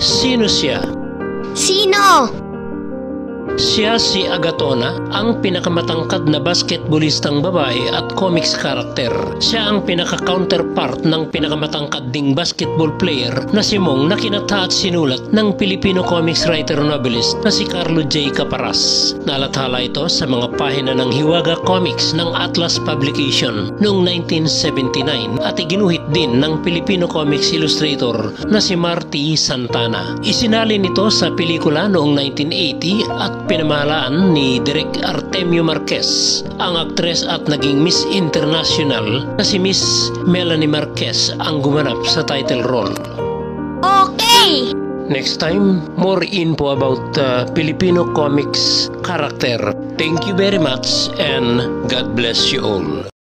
Sino siya? Sino? Siya si Agatona, ang pinakamatangkad na basketballistang babae at comics character. Siya ang pinaka-counterpart ng pinakamatangkad ding basketball player na si Mong na kinata at sinulat ng Filipino comics writer novelist na si Carlo J. Caparas. Nalathala ito sa mga pahina ng Hiwaga Comics ng Atlas Publication noong 1979 at iginuhit din ng Filipino comics illustrator na si Marty Santana. Isinalin ito sa pelikula noong 1980 at pinamahalaan ni Direk Artemio Marquez, ang aktres at naging Miss International na si Miss Melanie Marquez ang gumanap sa title role. Okay! Next time, more info about uh, Filipino comics character. Thank you very much and God bless you all.